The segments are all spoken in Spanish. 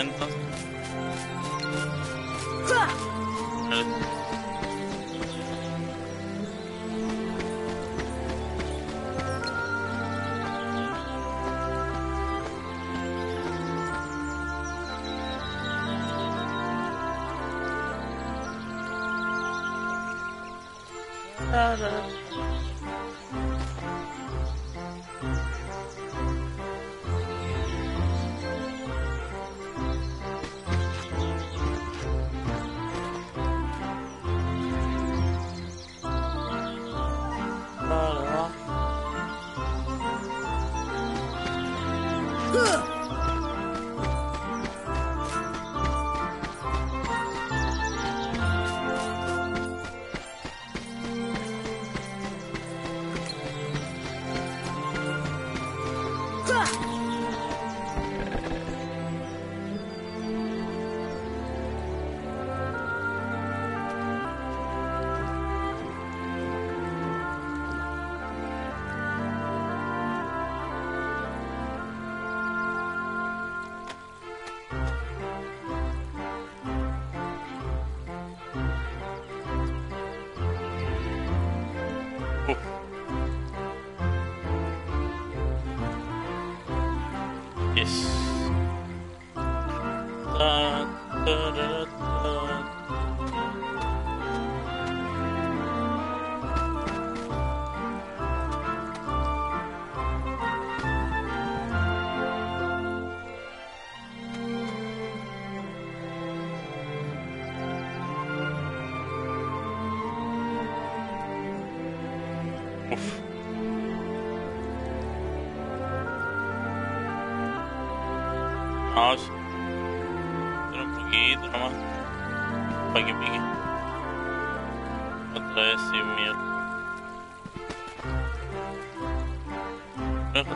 Seguiré entonces. Vale. Uf.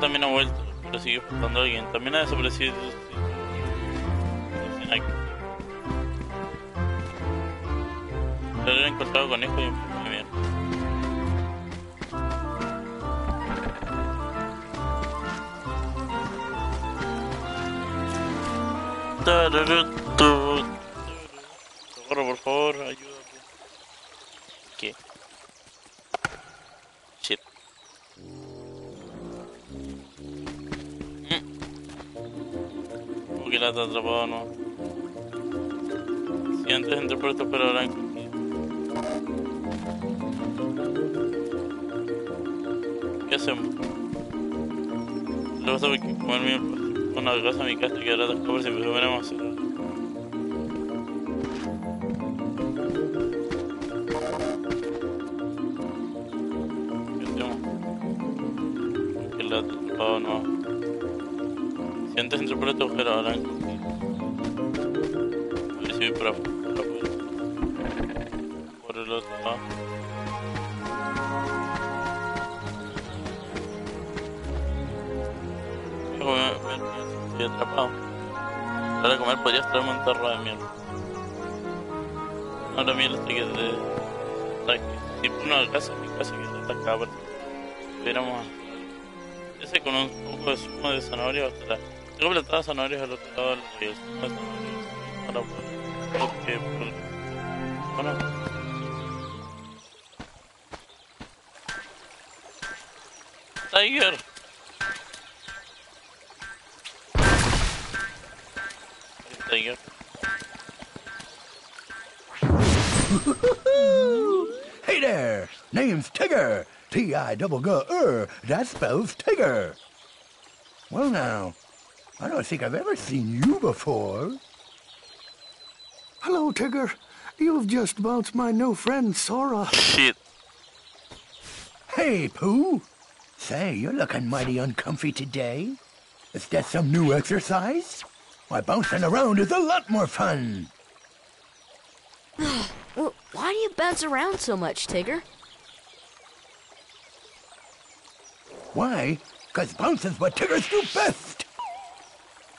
También ha vuelto, pero sigue faltando alguien. También ha desaparecido. Pero he encontrado conejo y un mierda. Tararatu. Atrapado, no. Si antes entré por esto, pero ahora. ¿Qué hacemos? Lo vas a comer una casa a mi casa que ahora después si me a hacer. Oh no. Si antes entré por este agujero ahora lado. Voy a comer, estoy atrapado. Para comer podrías traerme un tarro de mierda. Ahora mierda estoy que de... ataque. Si una casa, mi casa que se ataca por... Tuviéramos... Ese con un poco de zumo de zanahoria bastará. Tengo plantadas zanahorias al otro lado del río. Para poder... Tiger. Tiger. Hey there, name's Tigger. T I double G er. That spells Tigger. Well now, I don't think I've ever seen you before. Hello, Tigger. You've just bounced my new friend, Sora. Shit. Hey, Pooh. Say, you're looking mighty uncomfy today. Is that some new exercise? Why, bouncing around is a lot more fun. Well, why do you bounce around so much, Tigger? Why? 'Cause bouncing's what Tiggers do best.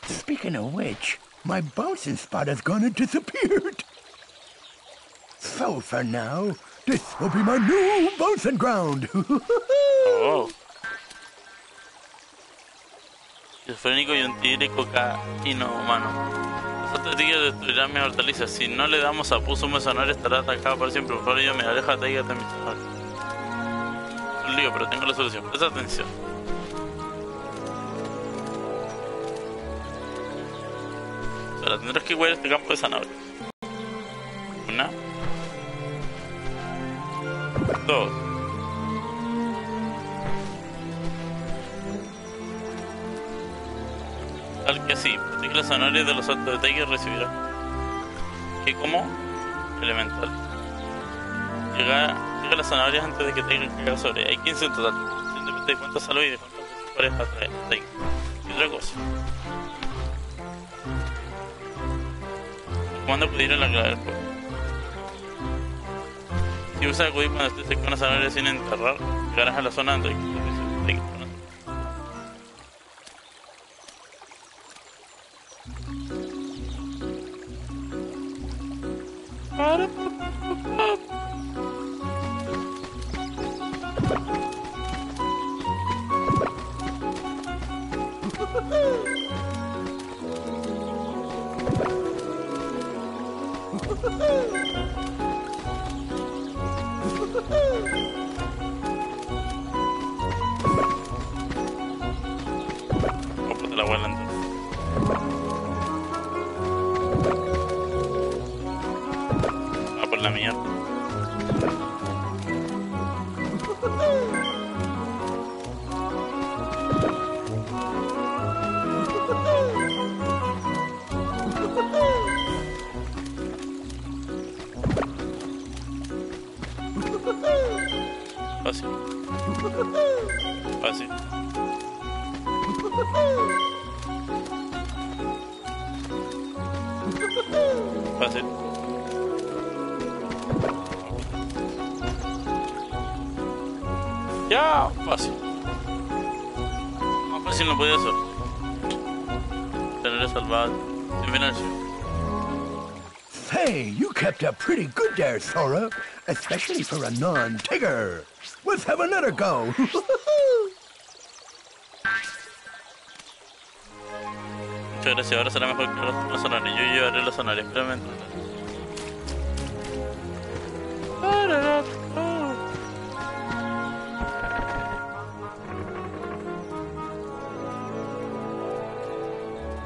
Speaking of which, my bouncing spot has gone and disappeared. So for now, this will be my new bouncing ground. Oh. Esfrénico y un tigre cocaíno humano. Los otros tigres destruirán mis hortalizas. Si no le damos a Puso un sonar estará atacado por siempre. Por ello me aleja de mi sonar. Un lío, pero tengo la solución. Presta atención. Tendrás que cuidar este campo de zanahoria. Una. Dos. Tal que así, protege las zanahorias de los altos de Tiger recibirá. Que como elemental. Llega, llega las zanahorias antes de que Tiger caiga sobre. Hay 15 en total. De cuántas salud y de cuántas parejas. Y otra cosa. La clave del juego. Si usas acudir cuando estés de una zanahoria sin enterrar, llegarás a la zona donde pretty good there, Sora. Especially for a non-Tigger. Let's have another go. Gracias. Ahora será mejor que los, sonarios. Yo llevaré los sonarios. Espérame.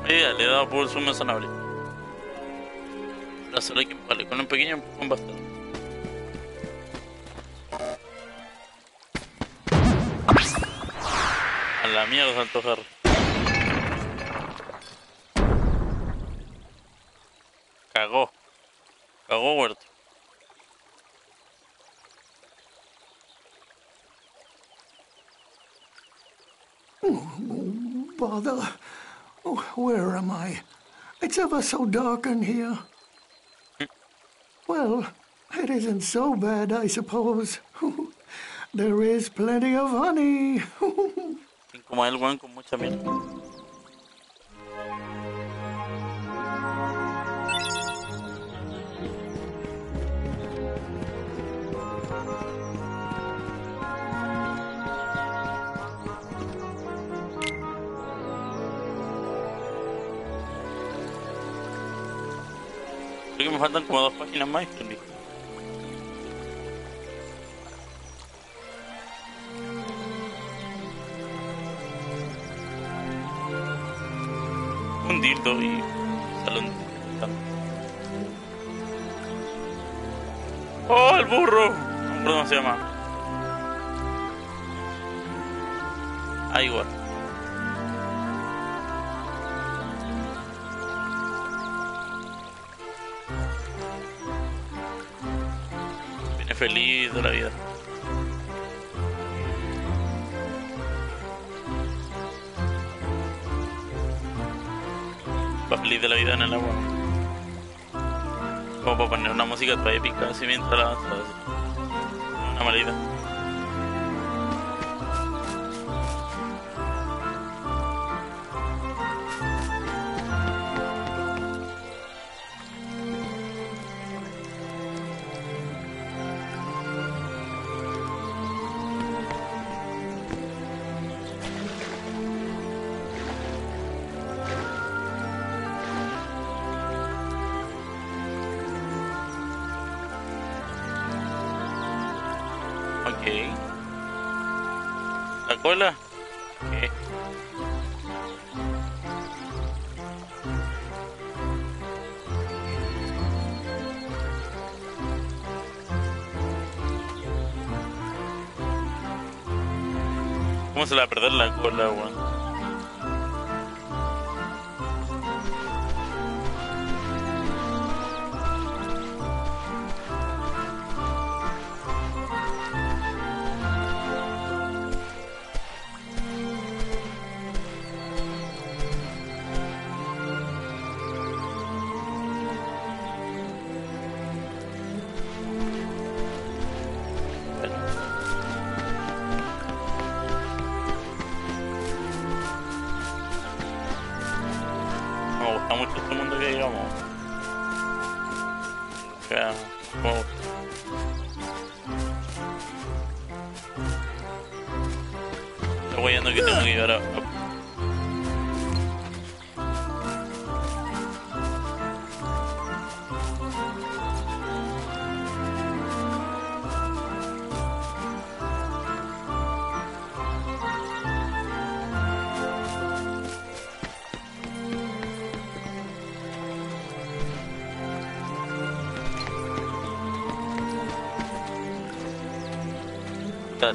Mira, le he dado por a zanahoria. Solo hay que empujarle. Con un pequeño empujón basta. A la mierda, Santo Harry. Cagó. Cagó huerto. Bother. Oh, where am I? It's ever so dark in here. Well, it isn't so bad, I suppose. there is plenty of honey. Como weón con mucha mierda. Faltan como dos páginas más. Un dildo y salón. ¡Oh, el burro! ¿Cómo se llama? Ah, igual. Feliz de la vida. Va feliz de la vida en el agua. Como para poner una música toda épica así mientras la. Una malita. Ok. ¿La cola? ¿Cómo se le va a perder la cola, weón?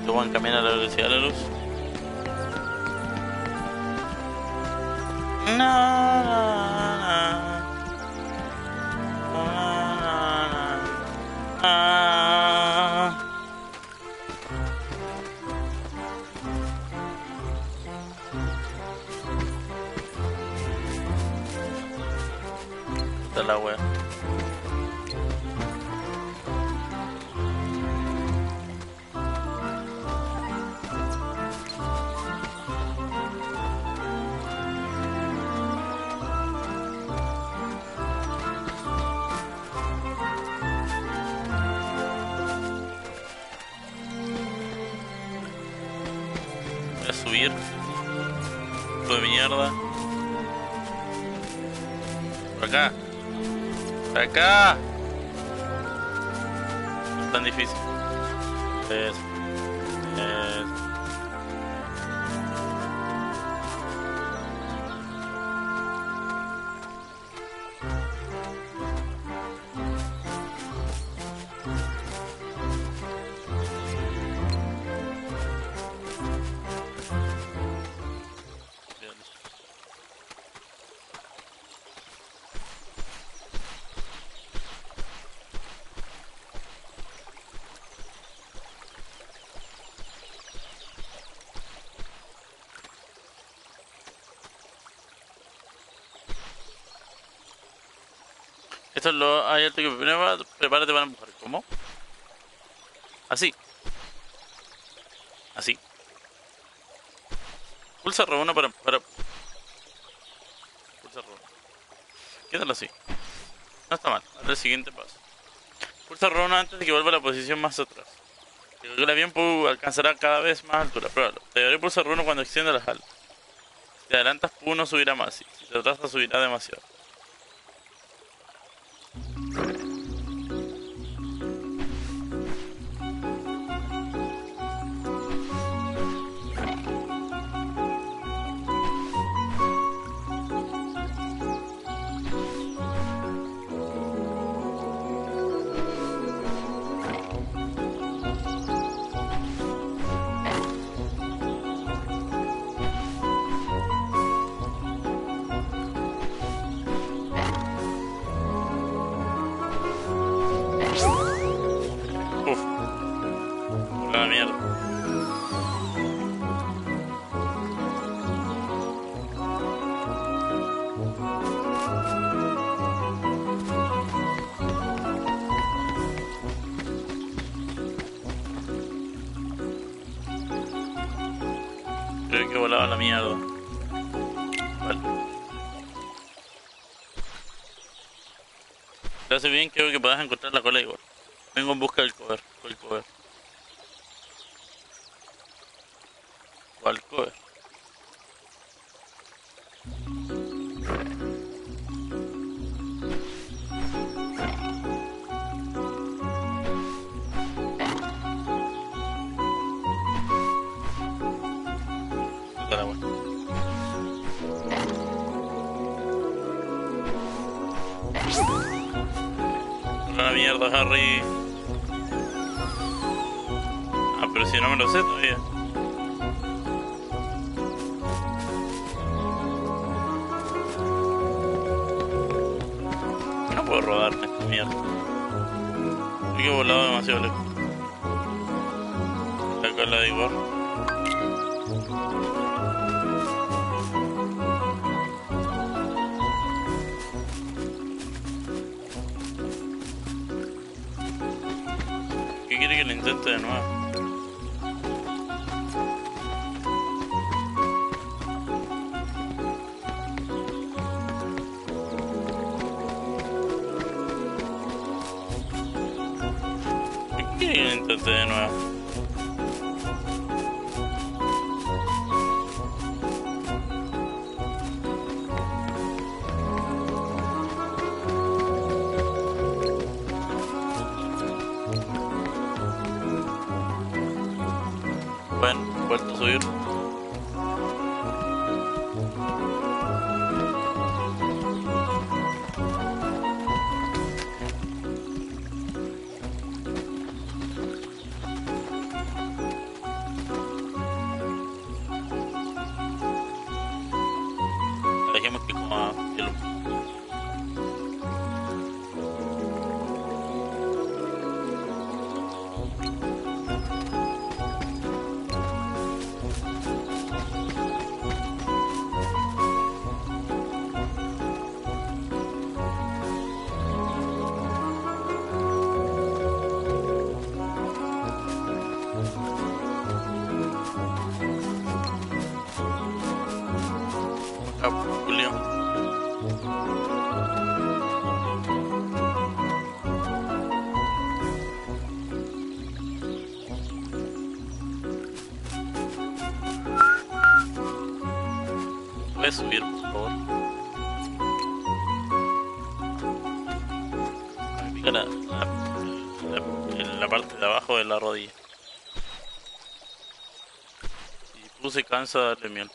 Tú van camino a la velocidad de la luz. Acá. Acá. No tan difícil. Es lo hay alto que primero prepárate para empujar. ¿Cómo? Así. Así. Pulsa R1 para para Pulsa R1. Quédalo así. No está mal. Ahora el siguiente paso. Pulsa R1 antes de que vuelva a la posición más atrás. El avión pu- alcanzará cada vez más altura. Pruébalo. Te deberé pulsar R1 cuando extienda las alas. Si te adelantas, Pu1 subirá más. Si te retrasas, subirá demasiado. planeado. Lo hace bien, creo que puedas encontrar la cola igual. Vengo en busca del la rodilla. Y tú se cansa de darle miel.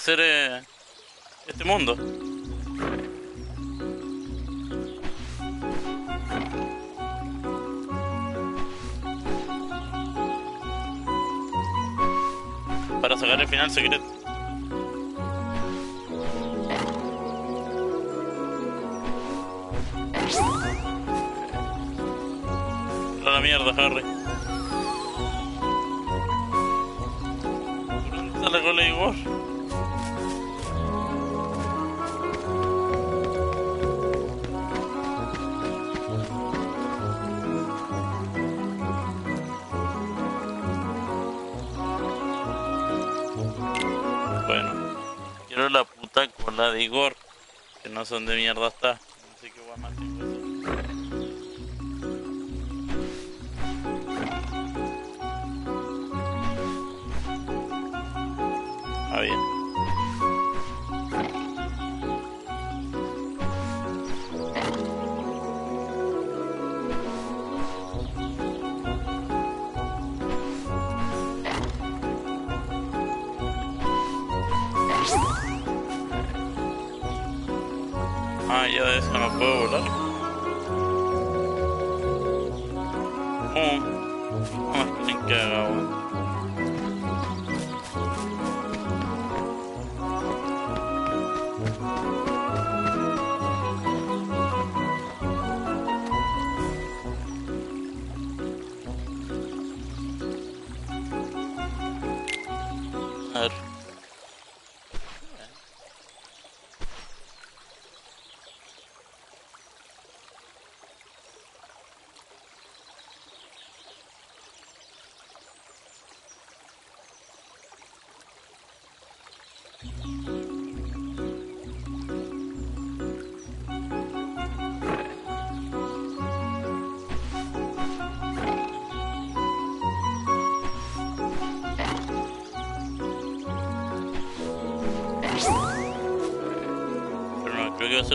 hacer eh, este mundo. de Igor, que no son de mierda hasta.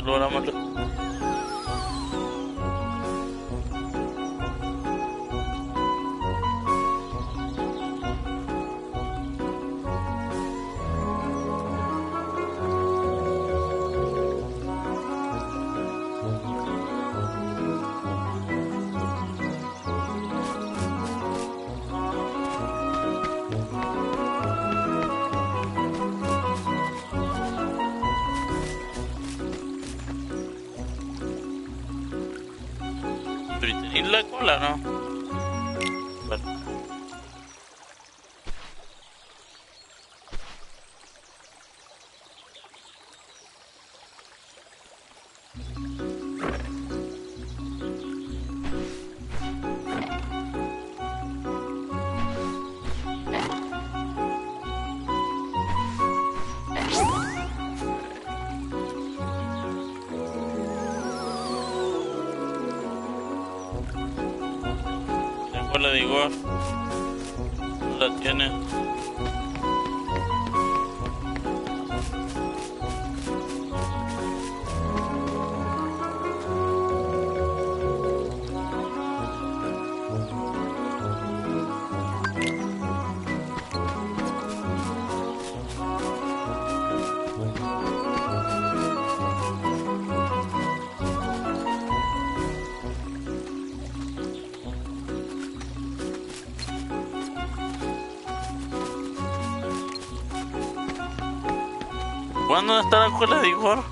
Lo ahora malo. Pero ¿tenéis la cola, no? ¿Cuándo está la cola de Igor?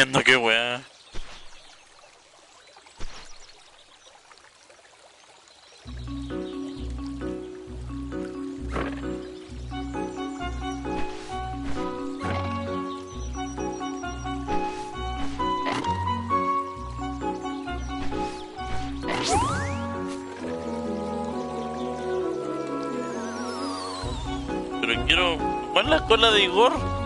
No entiendo qué weá. Pero quiero. ¿Cuál es la cola de Igor?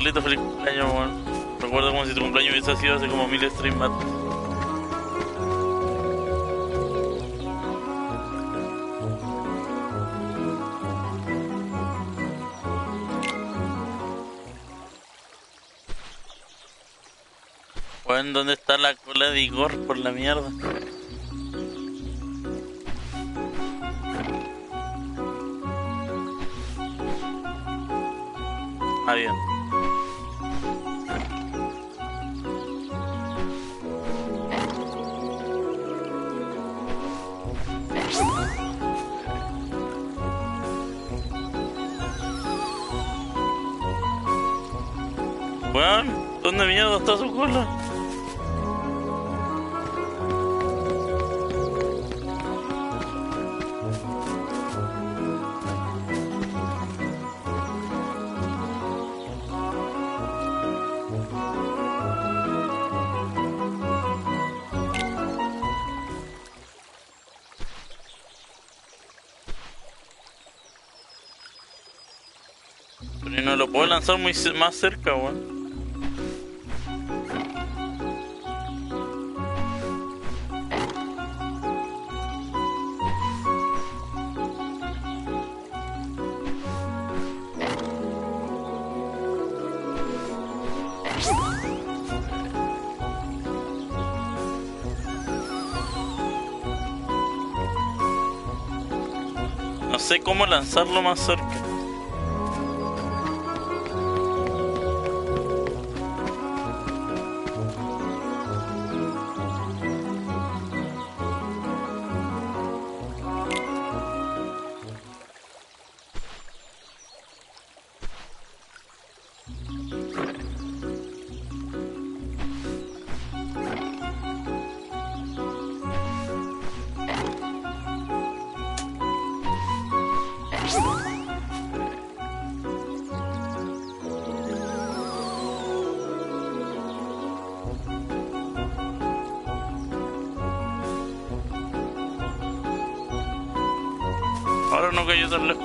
Feliz cumpleaños, weón. Recuerdo como si tu cumpleaños hubiese sido hace como mil stream más. Weón, ¿dónde está la cola de Igor por la mierda? Lanzar muy más cerca, weón. No sé cómo lanzarlo más cerca. No cayó tan lejos.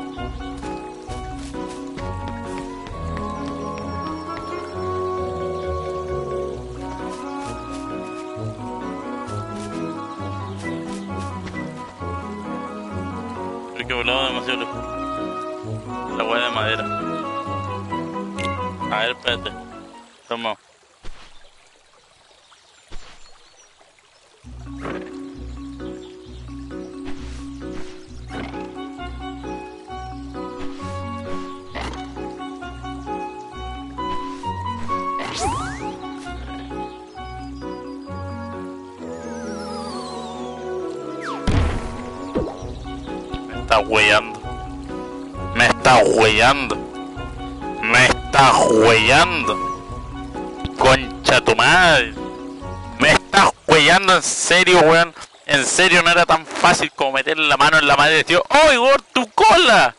Huellando. Me está huellando. Concha tu madre. Me está huellando en serio, weón. En serio no era tan fácil como meter la mano en la madre tío. ¡Oh, Igor, tu cola!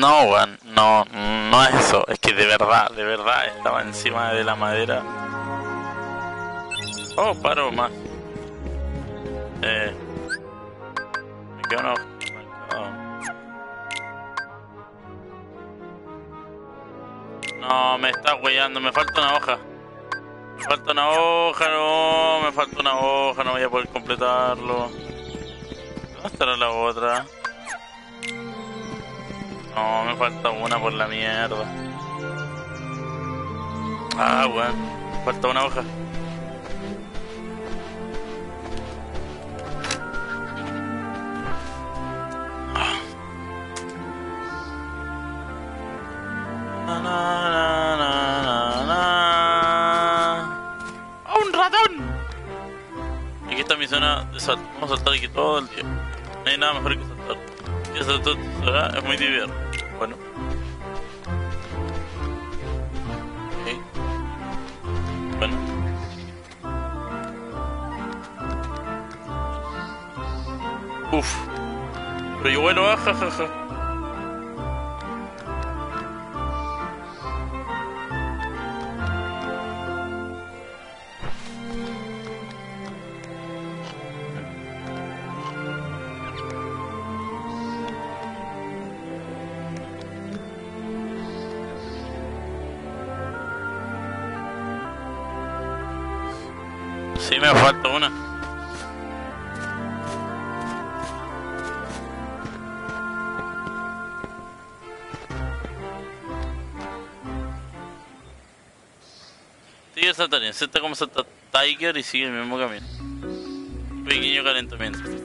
No, weón, no, no es eso. Es que de verdad, de verdad estaba encima de la madera. Oh, paro más. Eh. Me quedo marcada. No, me está huellando, me falta una hoja. Me falta una hoja, no, me falta una hoja, no voy a poder completarlo. ¿Dónde estará la otra? No, me falta una por la mierda. Ah, weón. Falta una hoja. Na, na, na, na, na. ¡Ah, un ratón! Aquí está mi zona de. Vamos a saltar aquí todo el día. No hay nada mejor que Y saltar ¿verdad? es muy divertido. Bueno. Ok. Bueno. Uf. Pero ah. Me falta una. Sigue saltando, intenta como salta Tiger y sigue el mismo camino. Pequeño calentamiento.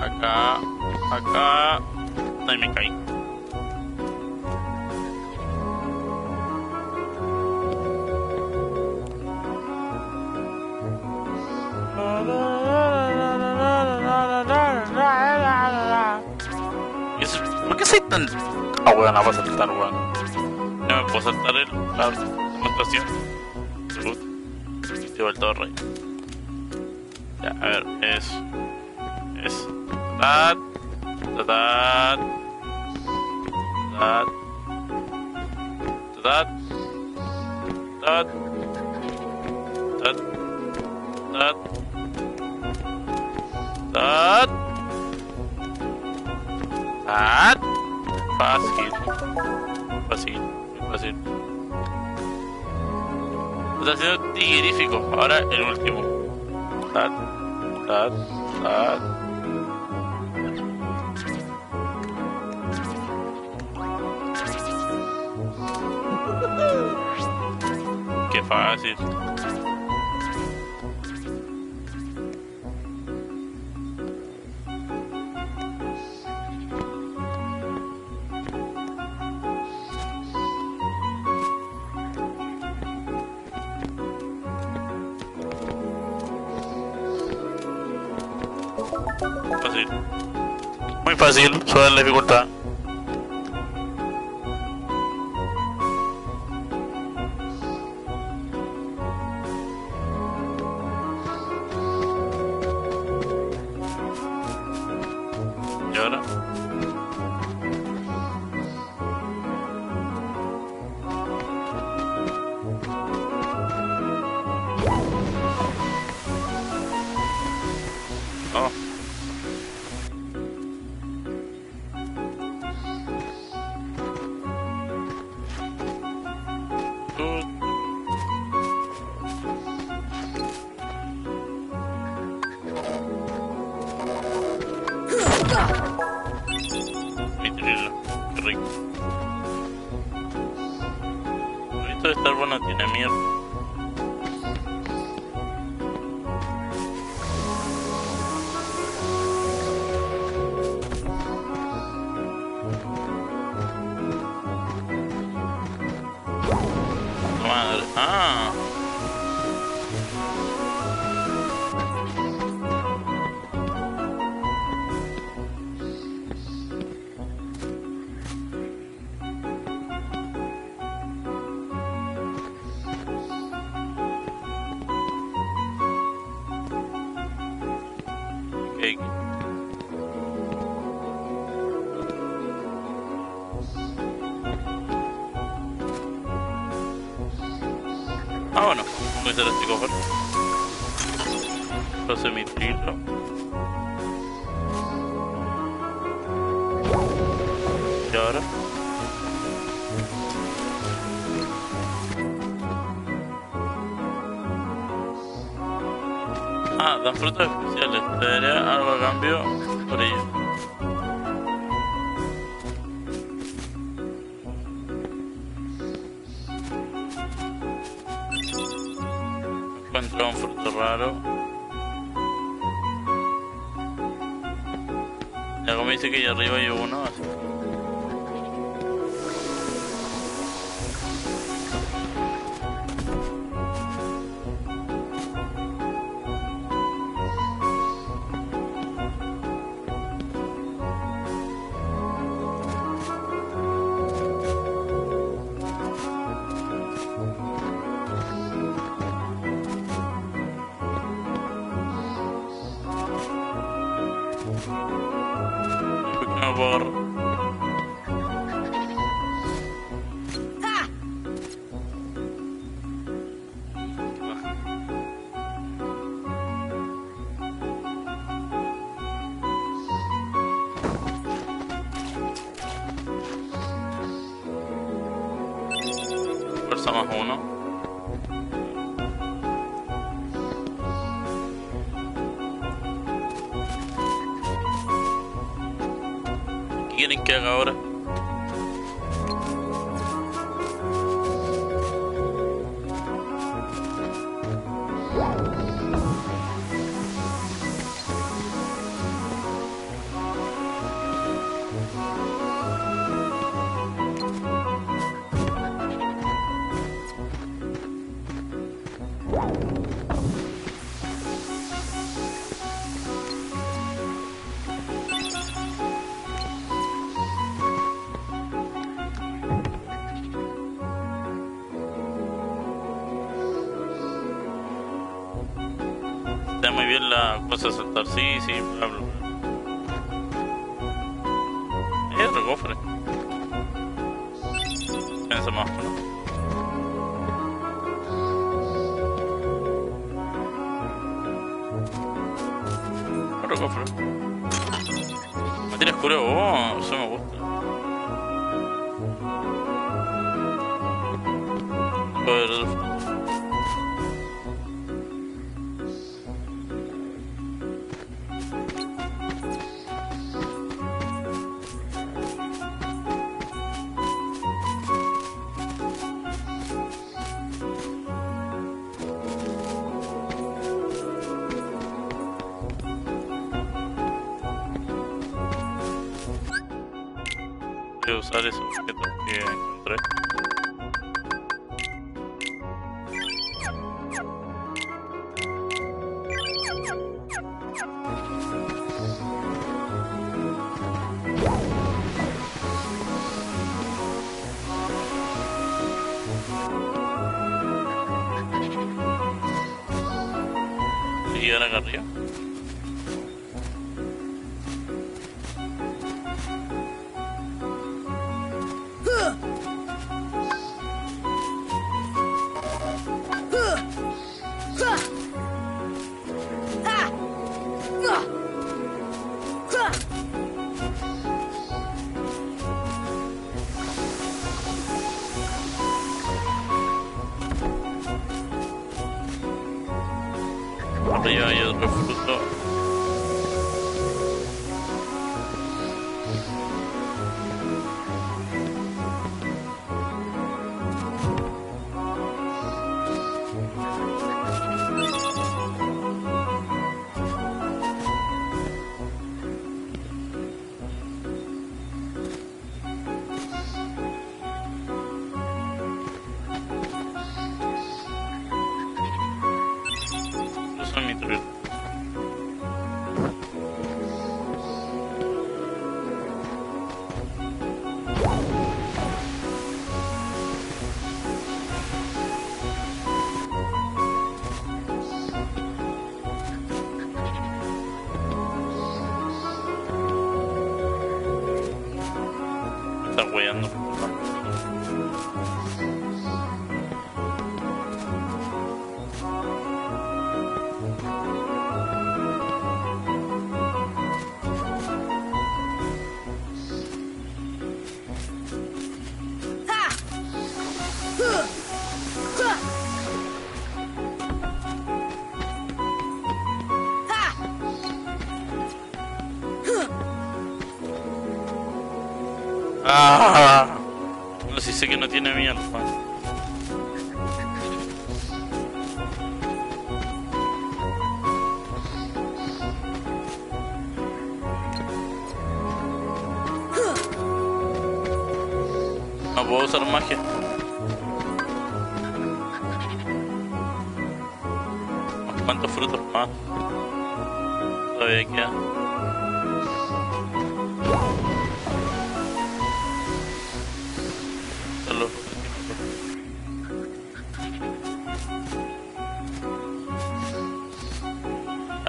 Acá, acá. Ahí me caí. ¿Y eso- ¿Por qué soy tan... Ah, weón, la voy a saltar, weón. No me puedo saltar el, la demostración. Te va el todo rey. Ya, a ver, es... Es that, to that, to that, to that, that, that, that, that, that, basket, basket, basket. Está siendo. Ahora el último. That, that, that. Fácil. Fácil. Muy fácil, sube la dificultad. Rico. Esto de estar bueno tiene mierda. personas uno. ¿Qué quieren que haga ahora?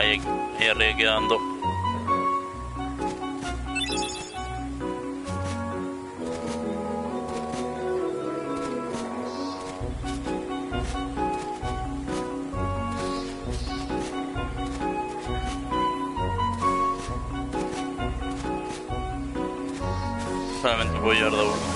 Ahí, ahí arriba quedando. Solamente puedo llevar de uno.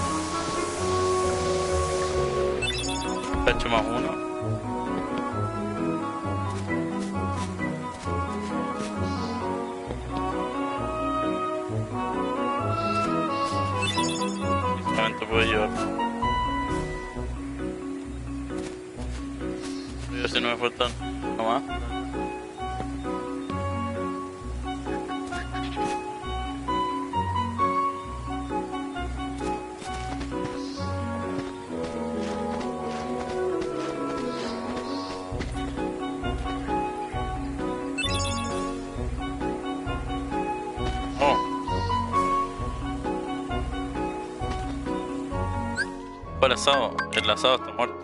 Asado está muerto.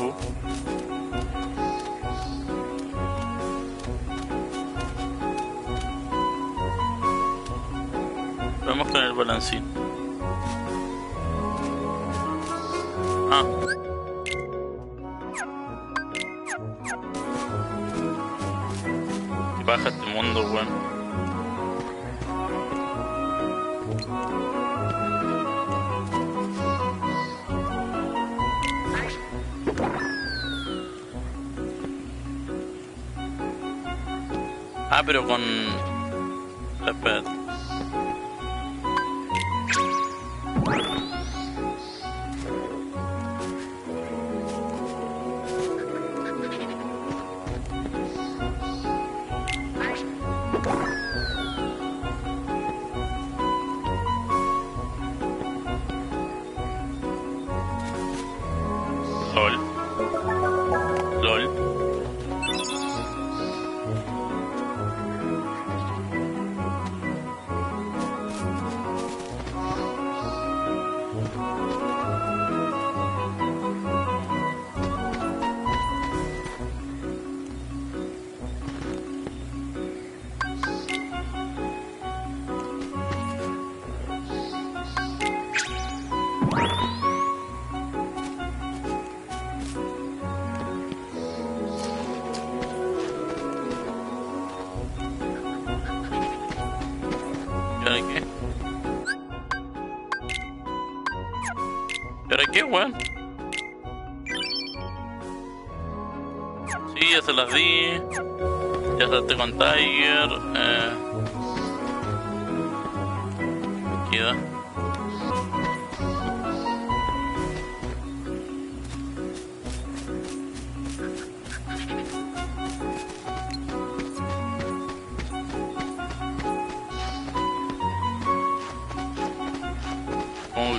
Ahora pero con...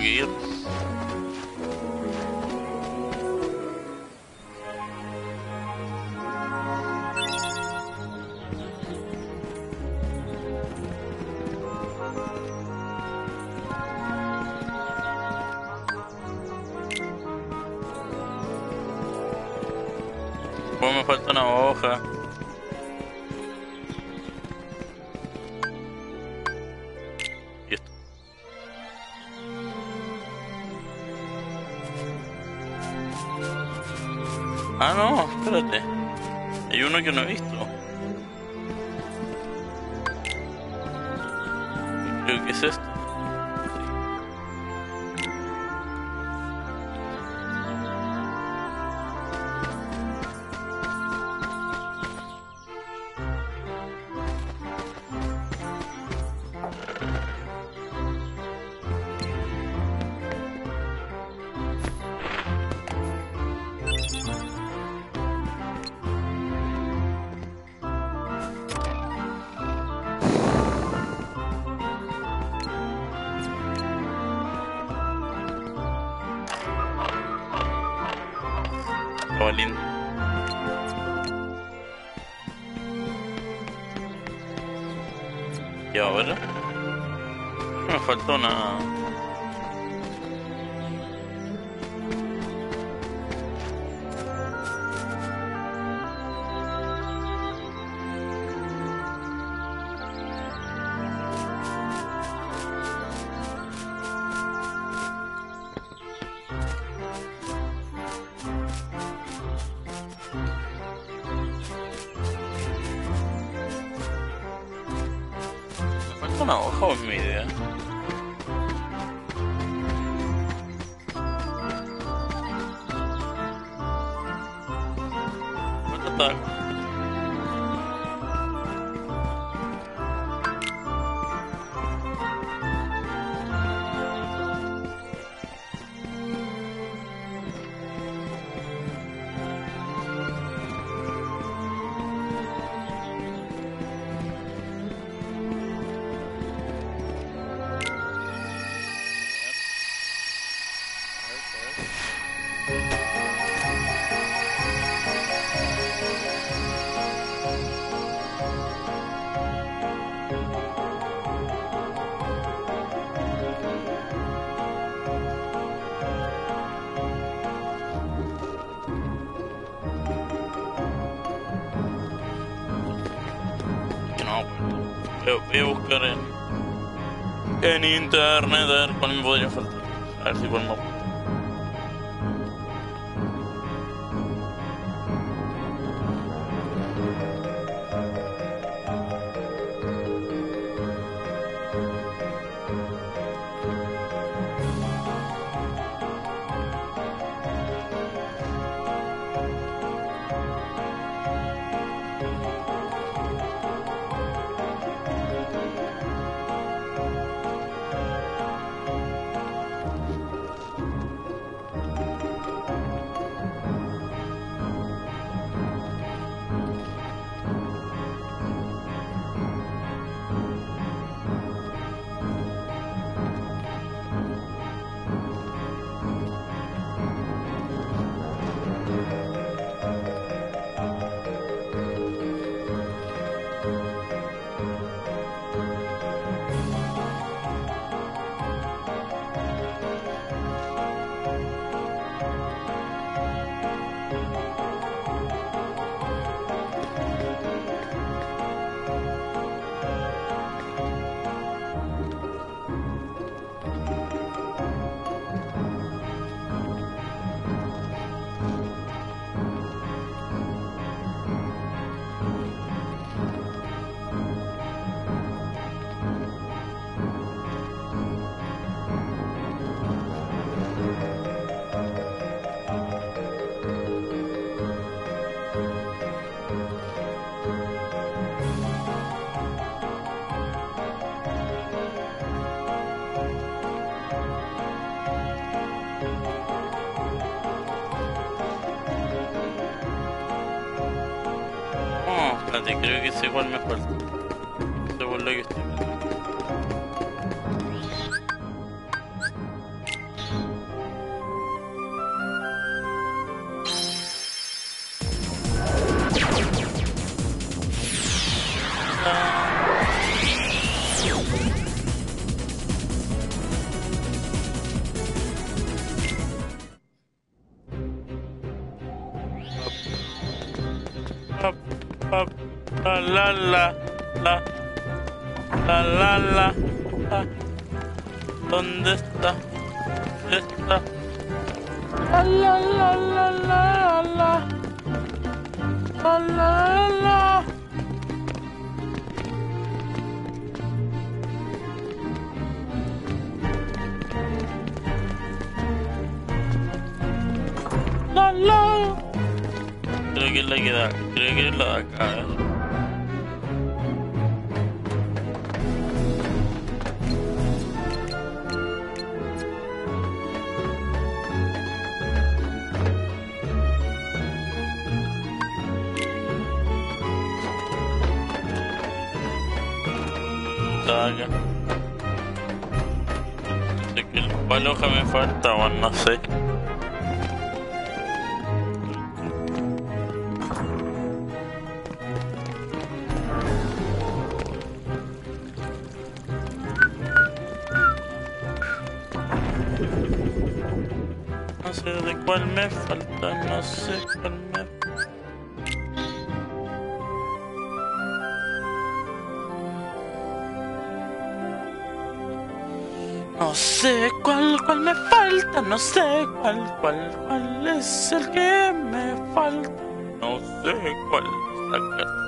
Tengo voy a buscar en, en internet a ver cuál me podría faltar. A ver si podemos Espérate, creo que ese igual me falta. No sé cuál, cuál, cuál es el que me falta. No sé cuál es la que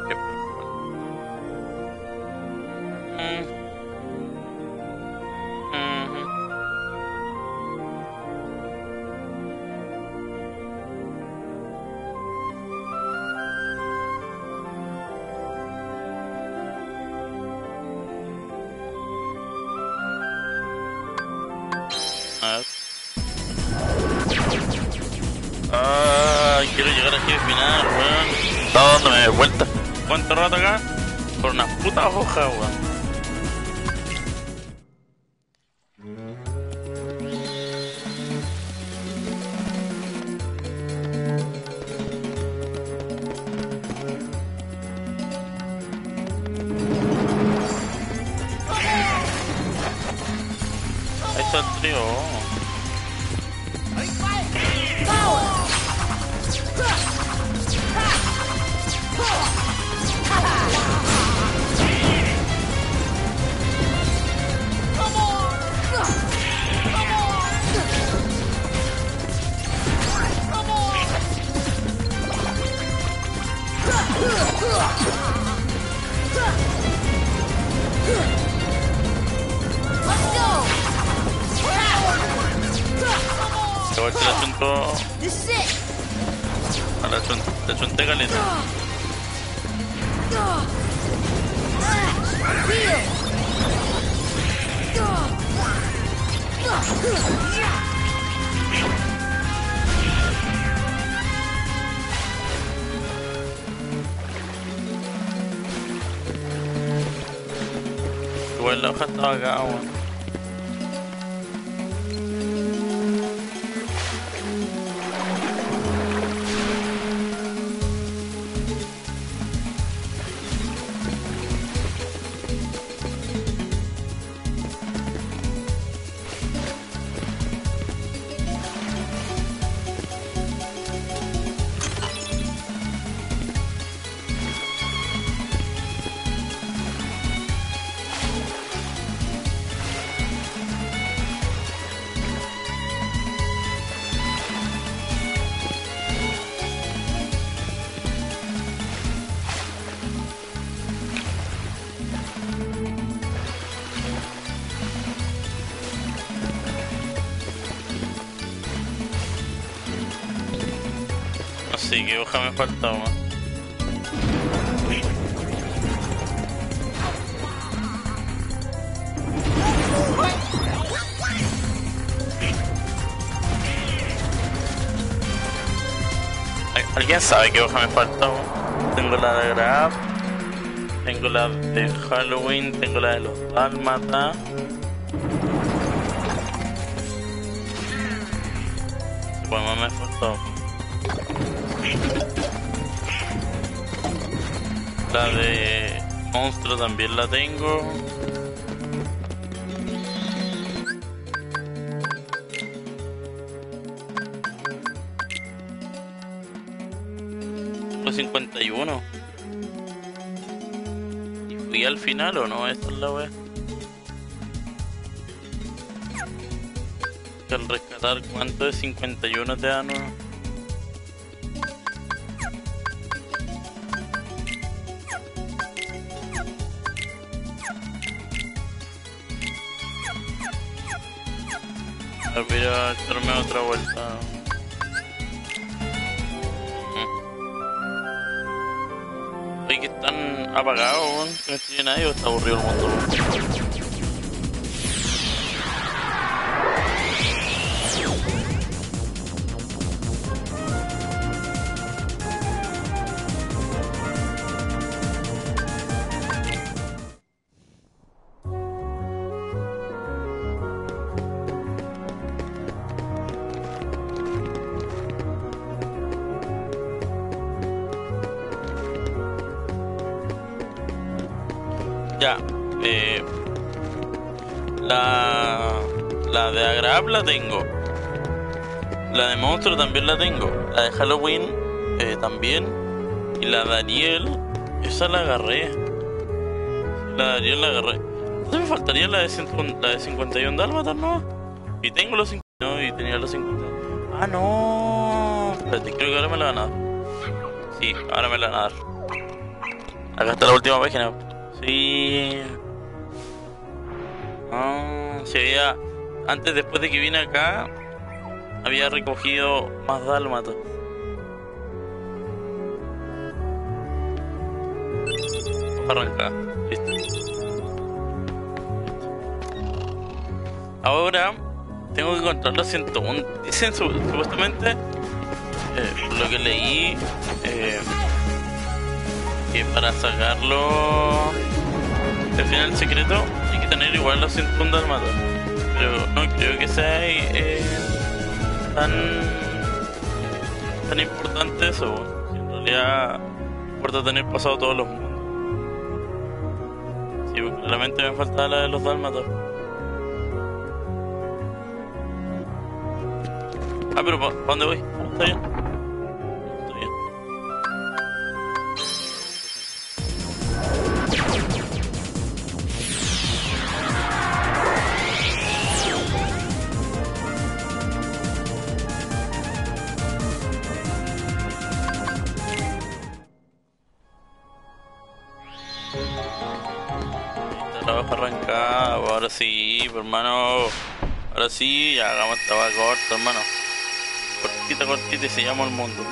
Así que hoja me falta, weón. ¿Al- ¿Alguien sabe qué hoja me falta? Tengo la de Grab, tengo la de Halloween, tengo la de los Dálmata. ¿Cuál más me faltó? La de monstruo también la tengo. Fue 51. ¿Y fui al final o no? Esta es la wea. Al rescatar, ¿cuánto es 51 te da nuevo? Otra vuelta. Oye, que están apagados, no tiene nadie o está aburrido el mundo, Ya, eh, la, la de Agrab la tengo. La de monstruo también la tengo. La de Halloween eh, también. Y la de Ariel, esa la agarré. La de Ariel la agarré. Entonces me faltaría la de, 100 la de 51 dálmatas, ¿no? Y tengo los 50. No, y tenía los 50. Ah, no. Espérate, creo que ahora me la van a dar. Sí, ahora me la van a dar. Acá está la última página. Sí. Ah, había. Antes, después de que vine acá, había recogido más dálmatas. Arranca. Listo. Ahora tengo que encontrar los 101. Dicen su- supuestamente, eh, lo que leí, eh, que para sacarlo el final secreto hay que tener igual los 101 dálmatas. Pero no creo que sea eh, tan, tan importante eso. En realidad importa tener pasado todos los mundos. Sí, claramente me faltaba la de los dálmatas. Ah, pero ¿pa, pa dónde voy? Está bien. Hermano. Ahora sí, ya hagamos esta va corta, hermano. Cortita, cortita y se llama el mundo.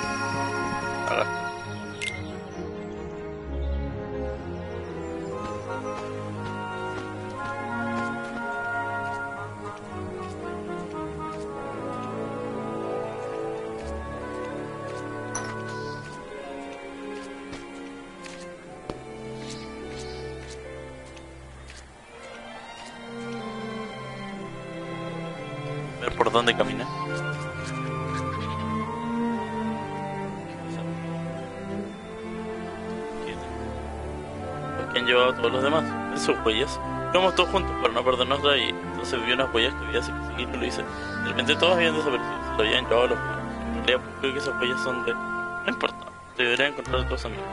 Por dónde que han llevado a todos los demás, sus huellas. Íbamos todos juntos para no perdernos de ahí. Entonces vi unas huellas que había seguido y lo hice. De repente todos habían desaparecido, se lo habían llevado a los. En realidad creo que esas huellas son de... No importa, debería encontrar a tus amigos.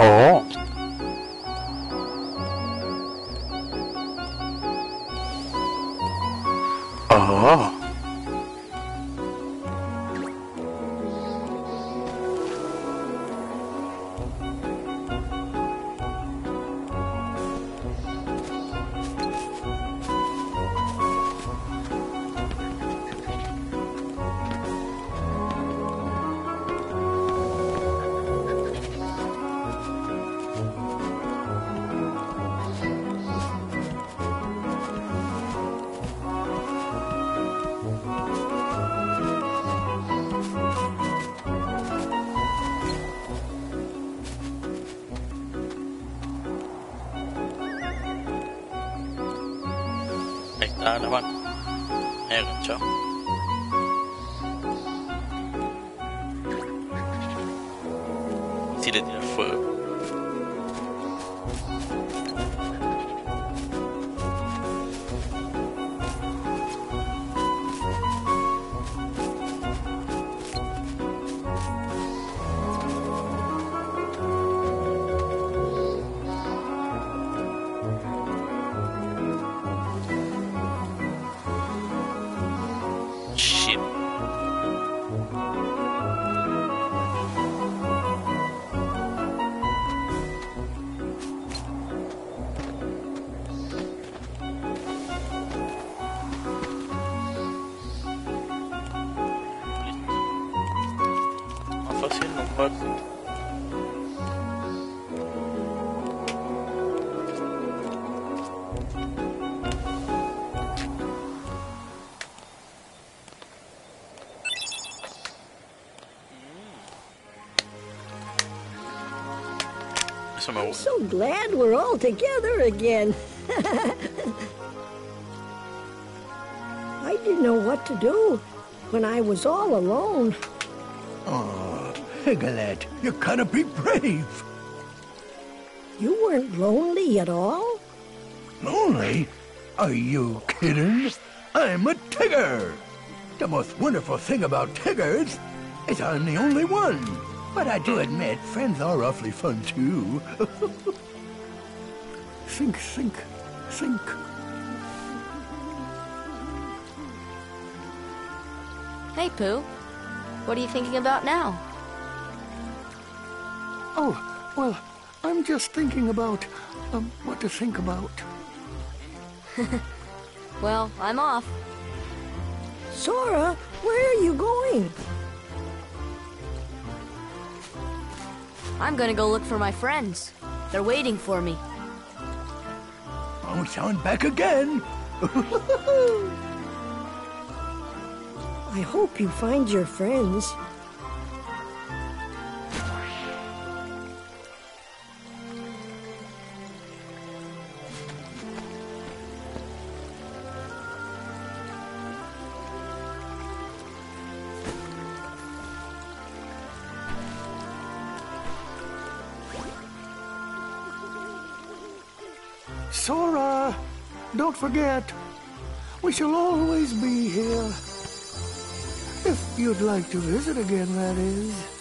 Oh. Eso me gusta. So glad we're all together again. I didn't know what to do when I was all alone. Oh, Piglet, you gotta be brave. You weren't lonely at all? Lonely? Are you kidding? I'm a Tigger. The most wonderful thing about Tiggers is I'm the only one. But I do admit, friends are awfully fun too. Think, think, think. Hey, Pooh. What are you thinking about now? Oh, well, I'm just thinking about um, what to think about. Well, I'm off. Sora, where are you going? I'm gonna go look for my friends. They're waiting for me. Bounce on back again. I hope you find your friends. Don't forget, we shall always be here. If you'd like to visit again, that is.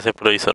Gracias, provisor.